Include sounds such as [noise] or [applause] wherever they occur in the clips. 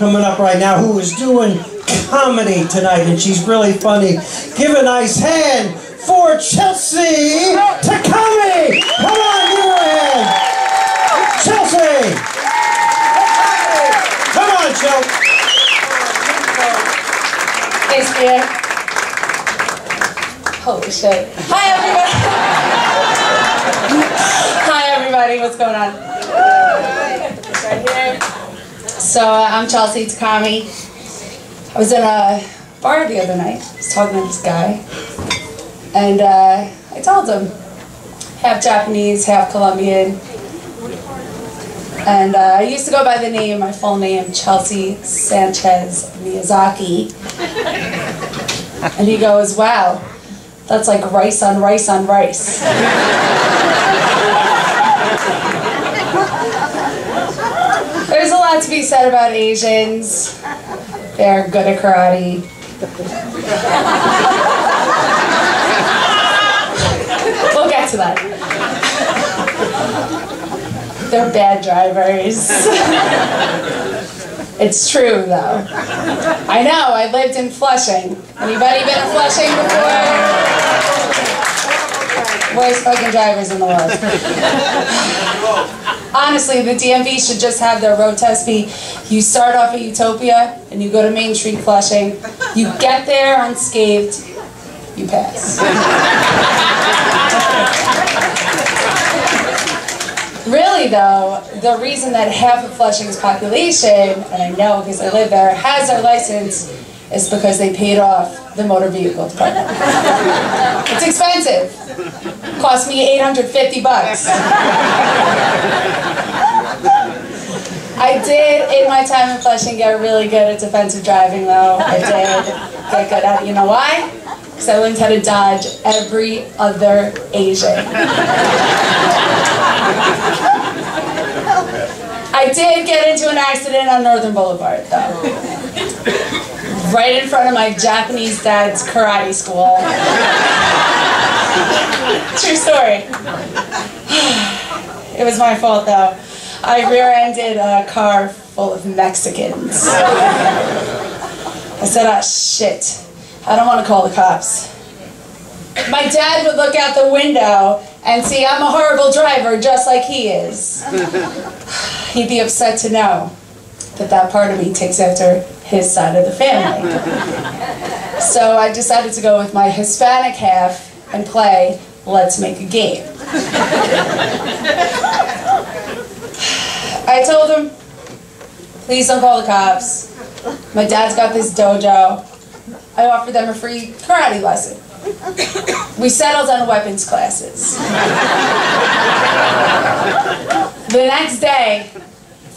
coming up right now who is doing comedy tonight, and she's really funny. Give a nice hand for Chelsea Takami. Come on, give her a hand. Chelsea. Come on, Chelsea. Thanks, Peter. Holy shit. Hi, everybody. [laughs] Hi, everybody. What's going on? Right here. So, uh, I'm Chelsea Takami. I was in a bar the other night. I was talking to this guy. And uh, I told him, half Japanese, half Colombian. And uh, I used to go by the name, my full name, Chelsea Sanchez Miyazaki. And he goes, wow, that's like rice on rice on rice. There's a to be said about Asians. They're good at karate. we'll get to that. They're bad drivers. it's true though. I know, I lived in Flushing. Anybody been in Flushing before? Worst fucking drivers in the world. [laughs] Honestly, the DMV should just have their road test be you start off at Utopia and you go to Main Street Flushing, you get there unscathed, you pass. Really though, the reason that half of Flushing's population, and I know because I live there, has their license is because they paid off the motor vehicle department. [laughs] it's expensive. Cost me 850 bucks. I did, in my time in Flushing, get really good at defensive driving though. I did get good at it. You know why? Because I learned how to dodge every other Asian. I did get into an accident on Northern Boulevard, though. Right in front of my Japanese dad's karate school. True story. It was my fault, though. I rear-ended a car full of Mexicans. I said, ah, shit. I don't want to call the cops. My dad would look out the window and see I'm a horrible driver just like he is. He'd be upset to know that that part of me takes after his side of the family. [laughs] So I decided to go with my Hispanic half and play Let's Make a Game. I told him, please don't call the cops. My dad's got this dojo. I offered them a free karate lesson. We settled on weapons classes. [laughs] the next day,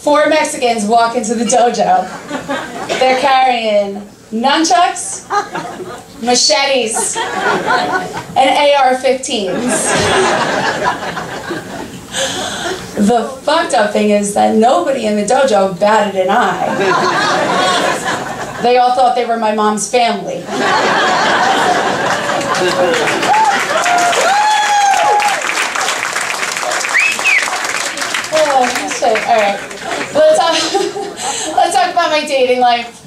four Mexicans walk into the dojo. They're carrying nunchucks, machetes, and AR-15s. The fucked up thing is that nobody in the dojo batted an eye. They all thought they were my mom's family. [laughs] oh, shit. All right. Let's talk, [laughs] let's talk about my dating life.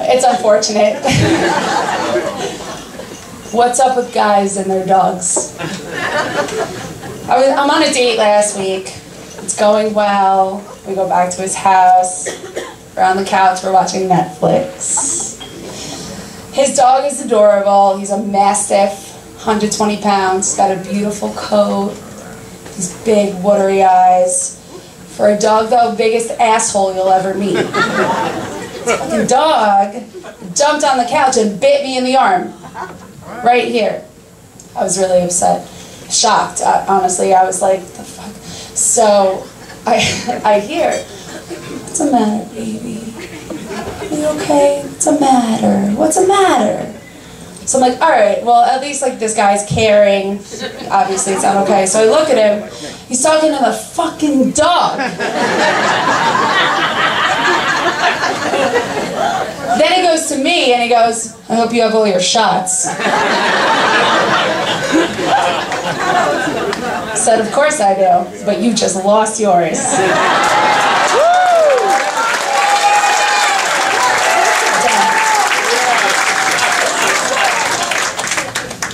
It's unfortunate. [laughs] What's up with guys and their dogs? I was, I'm on a date last week. It's going well. We go back to his house. We're on the couch. We're watching Netflix. His dog is adorable. He's a Mastiff, 120 pounds. Got a beautiful coat. These big, watery eyes. For a dog, though, biggest asshole you'll ever meet. This fucking dog jumped on the couch and bit me in the arm. Right here. I was really upset. Shocked, uh, honestly. I was like, the fuck? So, I, [laughs] I hear, what's the matter, baby? Are you okay? What's the matter? What's the matter? So I'm like, all right, well, at least like this guy's caring. Obviously, it's not okay. So I look at him. He's talking to the fucking dog. then he goes to me and he goes, I hope you have all your shots. Said, of course I do, but you just lost yours.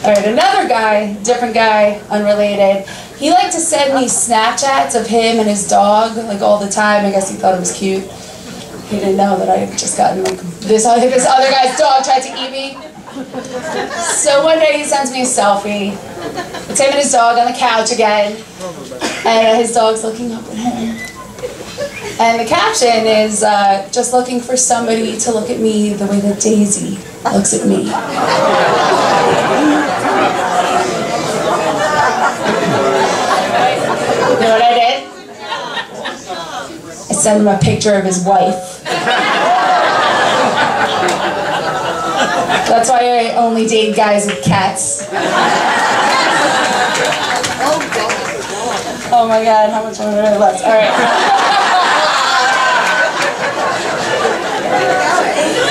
All right, another guy, different guy, unrelated. He liked to send me Snapchats of him and his dog, like all the time. I guess he thought it was cute. He didn't know that I had just gotten like this other, this other guy's dog tried to eat me. So one day he sends me a selfie. It's him and his dog on the couch again, and his dog's looking up at him. And the caption is uh, just looking for somebody to look at me the way that Daisy looks at me. You know what I did? I sent him a picture of his wife. That's why I only date guys with cats. Oh my god, how much longer do I have left? Alright.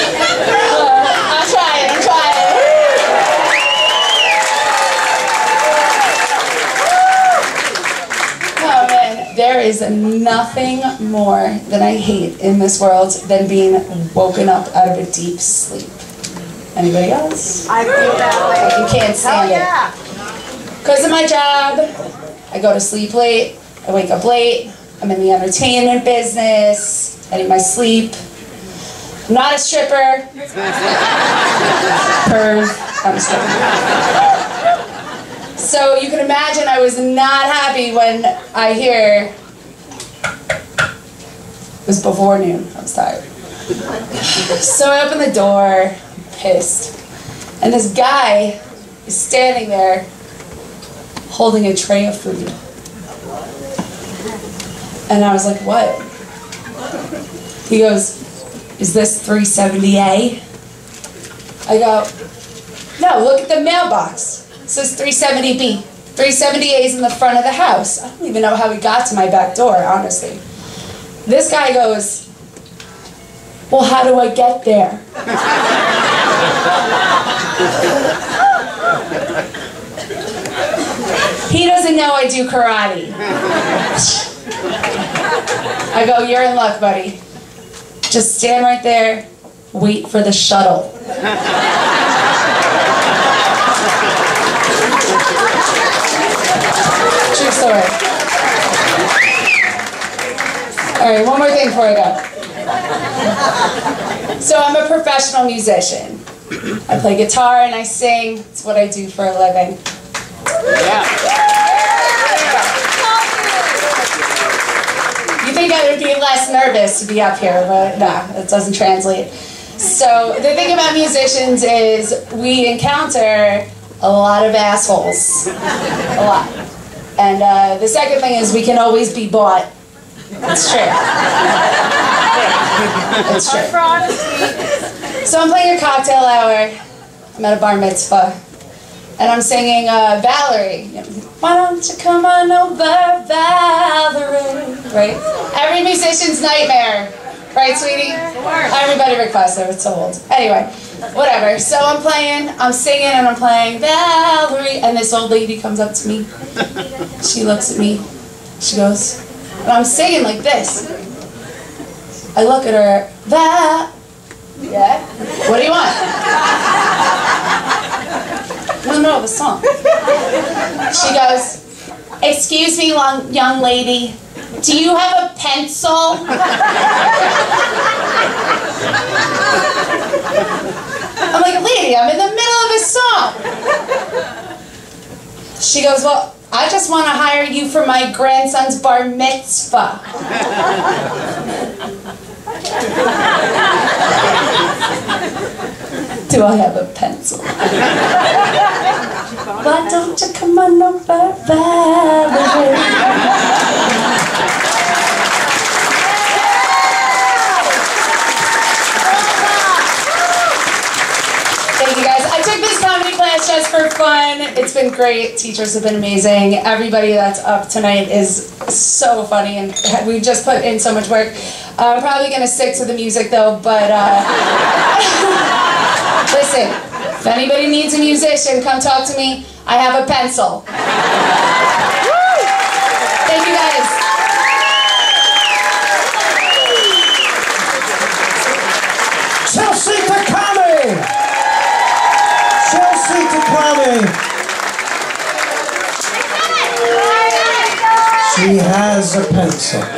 Is nothing more that I hate in this world than being woken up out of a deep sleep. Anybody else? I feel that way. You can't stand Hell it. yeah. Because of my job, I go to sleep late, I wake up late, I'm in the entertainment business, I need my sleep. I'm not a stripper. [laughs] Perv, I'm a stripper. So you can imagine I was not happy when I hear it was before noon. I was tired. So I open the door, pissed. And this guy is standing there holding a tray of food. And I was like, what? He goes, is this 370A? I go, no, look at the mailbox. It says 370B. 370A is in the front of the house. I don't even know how he got to my back door, honestly. This guy goes, well, how do I get there? [laughs] He doesn't know I do karate. I go, you're in luck, buddy. Just stand right there, wait for the shuttle. True story. All right, one more thing before I go. So I'm a professional musician. I play guitar and I sing. It's what I do for a living. Yeah. You think I would be less nervous to be up here, but no, it doesn't translate. So the thing about musicians is we encounter a lot of assholes, a lot. And uh, the second thing is we can always be bought. It's true. [laughs] It's true. For honesty. So I'm playing a cocktail hour. I'm at a bar mitzvah. And I'm singing uh, Valerie. Why don't you come on over, Valerie? Right? Every musician's nightmare. Right, sweetie? Everybody requests it. It's so old. Anyway, whatever. So I'm playing, I'm singing, and I'm playing Valerie. And this old lady comes up to me. [laughs] She looks at me. She goes, and I'm singing like this. I look at her, that. Yeah? What do you want? I don't know the song. She goes, Excuse me, long, young lady. Do you have a pencil? I'm like, lady, I'm in the middle of a song. She goes, Well, I just want to hire you for my grandson's bar mitzvah. [laughs] Do I have a pencil? [laughs] Why don't you come on over, Valerie? Thank you guys. I took this comedy for fun. It's been great. Teachers have been amazing. Everybody that's up tonight is so funny, and we've just put in so much work. I'm probably gonna stick to the music though, but uh, [laughs] listen. If anybody needs a musician, come talk to me. I have a pencil. Thank you guys. Chelsea Takami! Chelsea Takami! She has a pencil.